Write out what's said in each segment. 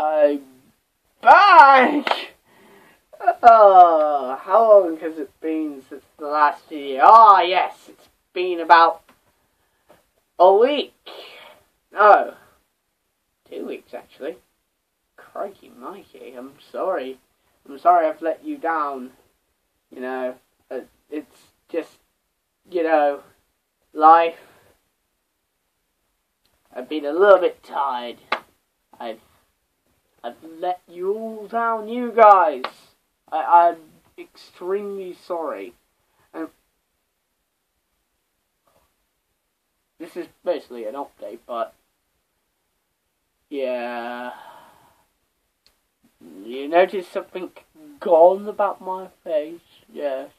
I'm back! Oh, how long has it been since the last video? Ah, yes, it's been about a week. No, two weeks actually. Crikey, Mikey, I'm sorry. I'm sorry I've let you down. You know, uh, it's just, you know, life. I've been a little bit tired. I've I've let you all down, you guys. I, I'm extremely sorry. And this is basically an update, but yeah. You notice something gone about my face? Yes.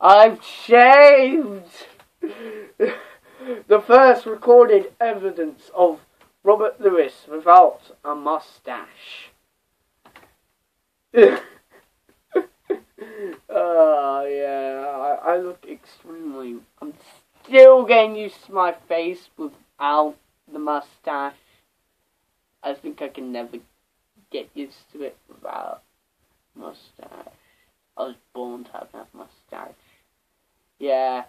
I've shaved! the first recorded evidence of Robert Lewis without a mustache. Oh yeah, I, I look extremely. I'm still getting used to my face without the mustache. I think I can never get used to it without mustache. I was born to have that mustache. Yeah,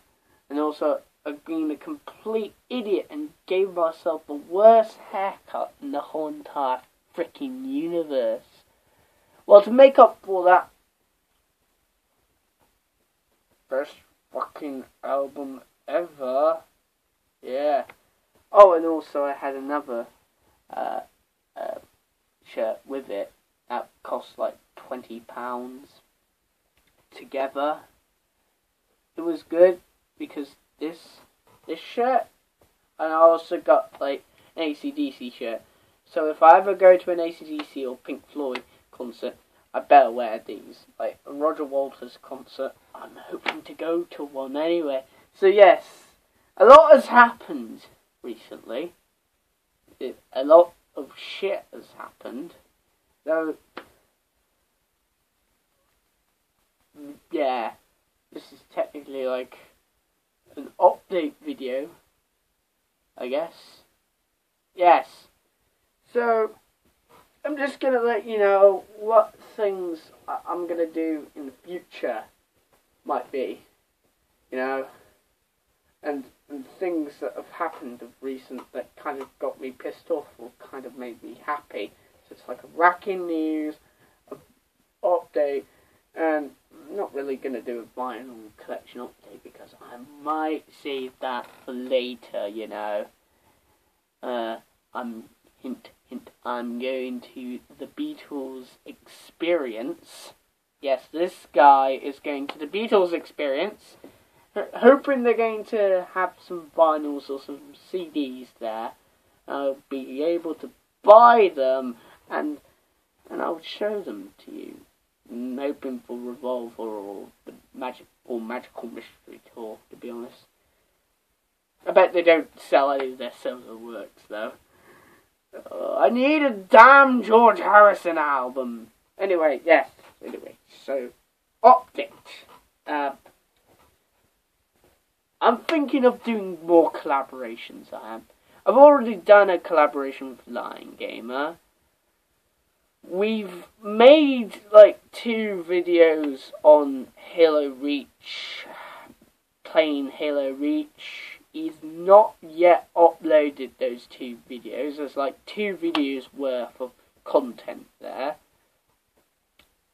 and also I've been a complete idiot and gave myself the worst haircut in the whole entire freaking universe. Well, to make up for that, best fucking album ever. Yeah. Oh, and also I had another uh, uh, shirt with it that cost like twenty pounds together. It was good because this this shirt, and I also got like an AC/DC shirt. So if I ever go to an AC/DC or Pink Floyd concert, I better wear these. Like a Roger Waters concert, I'm hoping to go to one anyway. So yes, a lot has happened recently. It, a lot of shit has happened. So mm, yeah, this is technically like an update video, I guess. Yes. So I'm just gonna let you know what things I'm gonna do in the future might be, you know, and and things that have happened of recent that kind of got me pissed off or kind of made me happy. So it's like a racking news, a update, and I'm not really gonna do a vinyl collection I might save that for later, you know. Uh, I'm hint hint. I'm going to the Beatles experience. Yes, this guy is going to the Beatles experience, hoping they're going to have some vinyls or some CDs there. I'll be able to buy them and and I'll show them to you. I'm hoping for Revolver or the Magic Magical Mystery Tour, to be honest. I bet they don't sell any of their solo works though. Uh, I need a damn George Harrison album. Anyway, yes. Anyway, so update. Uh, I'm thinking of doing more collaborations. I am. I've already done a collaboration with Lion Gamer. We've made like two videos on Halo Reach, playing Halo Reach. He's not yet uploaded those two videos. There's like two videos worth of content there.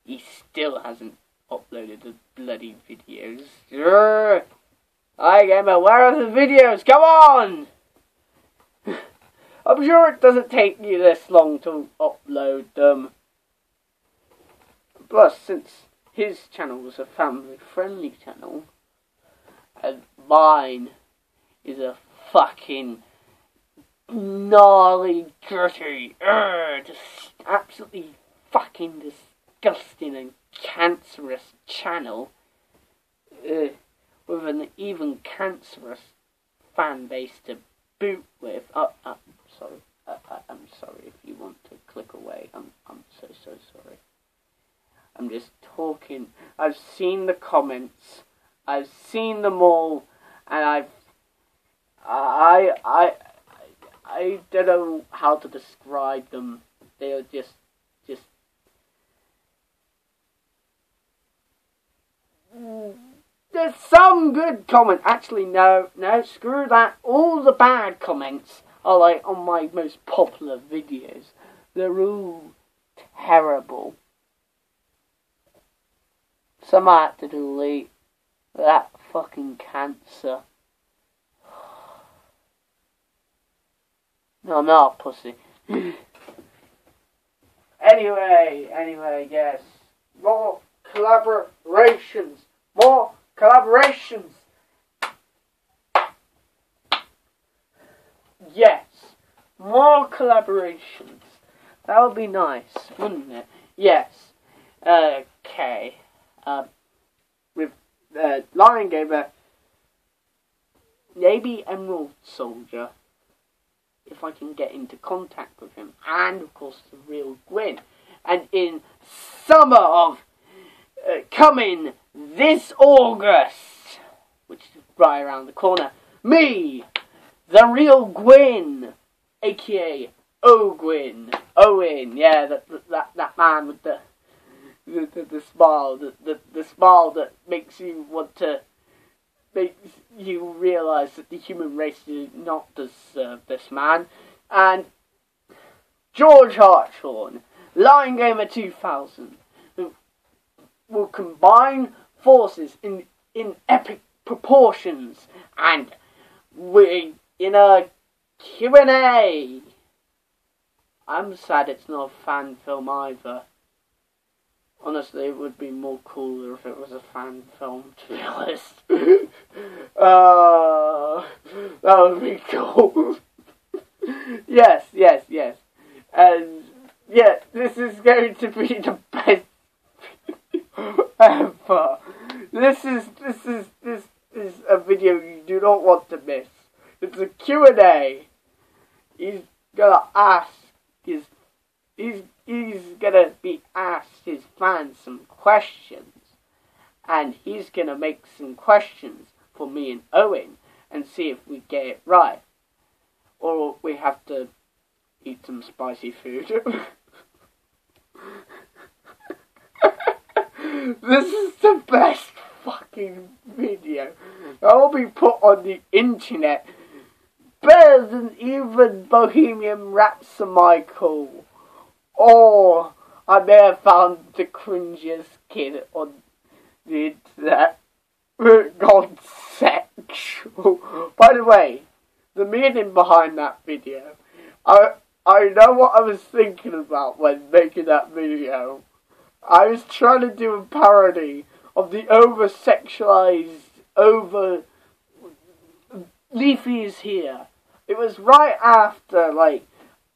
He still hasn't uploaded the bloody videos. Urgh! I gamer, where are the videos? Come on! I'm sure it doesn't take you this long to upload them. Plus, since his channel was a family friendly channel, and mine is a fucking gnarly, dirty, urgh, just absolutely fucking disgusting and cancerous channel uh, with an even cancerous fan base to boot with. Uh, uh, sorry, uh, uh, I'm sorry if you want to click away. I'm I'm so so sorry. I'm just talking. I've seen the comments. I've seen them all, and I've I I I don't know how to describe them. they are just, just. There's some good comment. Actually, no, no, screw that. All the bad comments are like on my most popular videos. They're all terrible. Some I had to delete. That fucking cancer. No, I'm not pussy. anyway, anyway, yes. More collaborations. More collaborations. Yes. More collaborations. That would be nice, wouldn't it? Yes. Okay. Um, with uh, Lion Gamer, maybe Emerald Soldier, if I can get into contact with him, and of course the real Gwyn. And in summer of uh, coming this August, which is right around the corner, me, the real Gwyn, aka Ogwyn, Owen, yeah, that that that man with the the, the, the smile, the, the the smile that makes you want to makes you realise that the human race does not deserve this man, and George Hartshorn, Lion Gamer 2000, will combine forces in in epic proportions, and we in a Q&A. I'm sad it's not a fan film either. Honestly, it would be more cooler if it was a fan film, to be honest. uh, that would be cool. yes, yes, yes. And, yeah, this is going to be the best ever. This is, this is, this is a video you do not want to miss. Q&A. He's gonna ask his, he's he's gonna be asked his fans some questions, and he's gonna make some questions for me and Owen and see if we get it right, or we have to eat some spicy food. this is the best fucking video that will be put on the internet better than even Bohemian Rhapsody Michael. Or I may have found the cringiest kid on the internet. Gone sexual. By the way, the meaning behind that video, I I know what I was thinking about when making that video. I was trying to do a parody of the over sexualized, over Leafy is here. It was right after like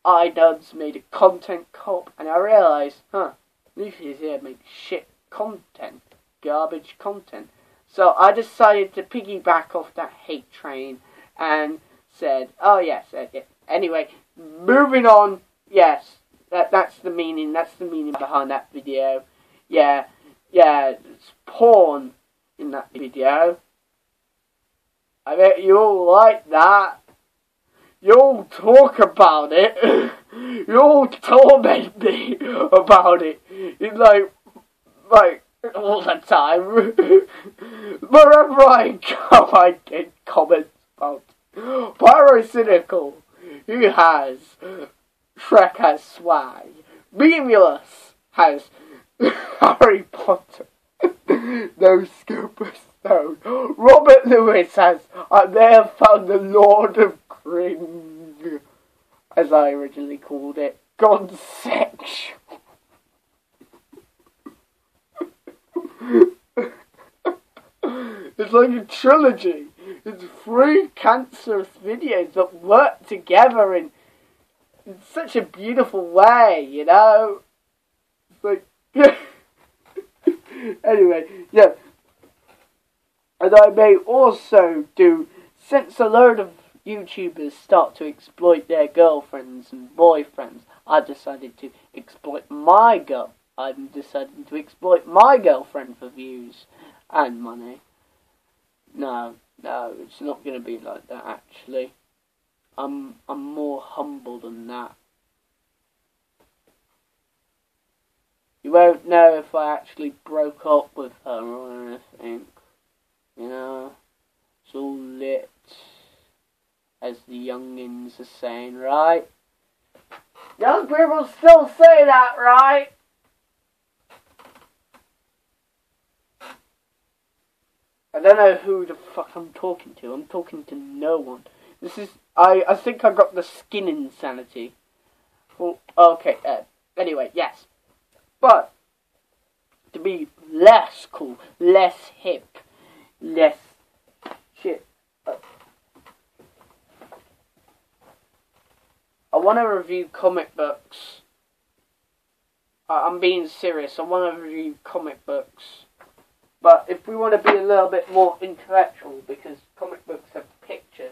iDubbbz made a content cop, and I realised, huh, Leafy's here makes shit content, garbage content. So I decided to piggyback off that hate train and said, oh yes, uh, yeah. anyway, moving on, yes, that that's the meaning, that's the meaning behind that video. Yeah, yeah, it's porn in that video. I bet you all like that you all talk about it. you all torment me about it. It's like, like, all the time. Wherever I go, I get comments about Pyrocynical. He has. Shrek has swag. Memulus has Harry Potter. no Scooper Stone. Robert Lewis has uh, I may have found the Lord of Cringe, as I originally called it, gone sexual. it's like a trilogy. It's three cancerous videos that work together in, in such a beautiful way, you know? Like, anyway, yeah. And I may also do, since a load of YouTubers start to exploit their girlfriends and boyfriends, I've decided to exploit my girl. I'm deciding to exploit my girlfriend for views and money. No, no, it's not going to be like that. Actually, I'm I'm more humble than that. You won't know if I actually broke up with her or anything. You know? It's all lit. As the youngins are saying, right? Young people still say that, right? I don't know who the fuck I'm talking to. I'm talking to no one. This is I. I think I got the skin insanity. Well, okay. Uh, anyway, yes, but to be less cool, less hip, less shit. Uh, I want to review comic books. I, I'm being serious. I want to review comic books. But if we want to be a little bit more intellectual, because comic books have pictures.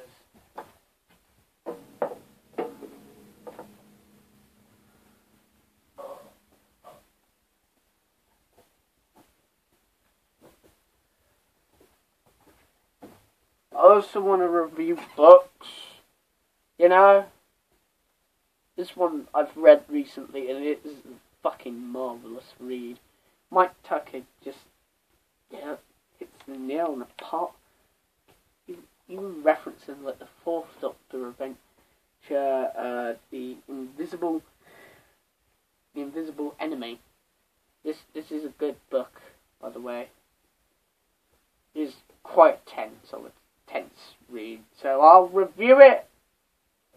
I also want to review books. You know? This one I've read recently and it is a fucking marvellous read. Mike Tucker just yeah, hits the nail on the pot. Even referencing like the fourth Doctor adventure, uh, the invisible, the invisible enemy. This this is a good book, by the way. It is quite tense, or a tense read. So I'll review it.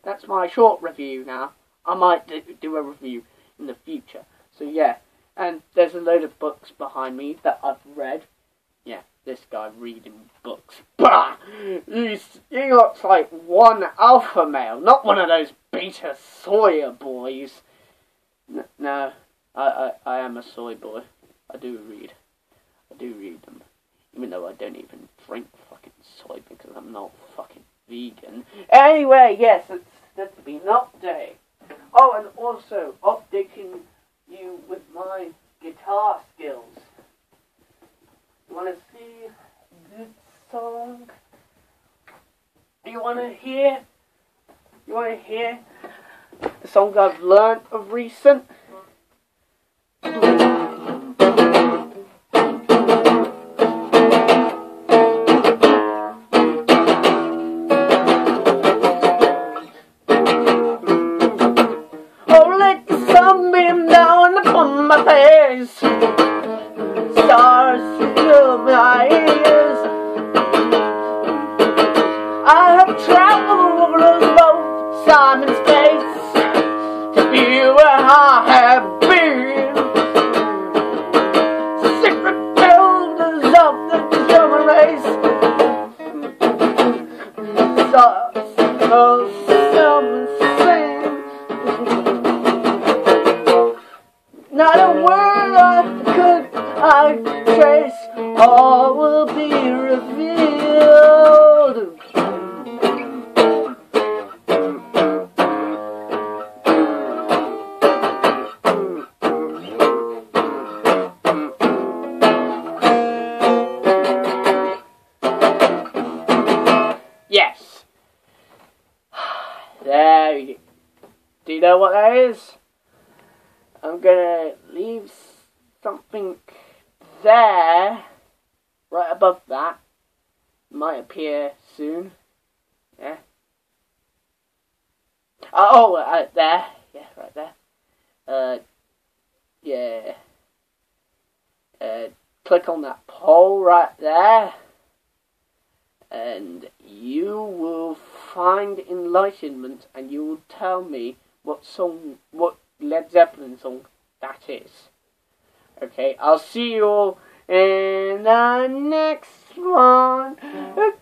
That's my short review now. I might do, a review in the future. So yeah, and there's a load of books behind me that I've read yeah, this guy reading books. Bah! He's, he looks like one alpha male, not one of those beta soy boys. N- no, I, I, I am a soy boy. I do read. I do read them. Even though I don't even drink fucking soy because I'm not fucking vegan. Anyway, yes, it's that's been an update. Oh, and also updating you with my guitar skills. You want to see this song? You want to hear? You want to hear the song I've learned of recent? All will be revealed. Yes. There you go. Do you know what that is? I'm gonna leave something there, right above that. Might appear soon. Yeah. Oh, uh, there. Yeah, right there. Uh, yeah. Uh, click on that poll right there. And you will find enlightenment and you will tell me what song, what Led Zeppelin song that is. Okay, I'll see you all in the next one. Good.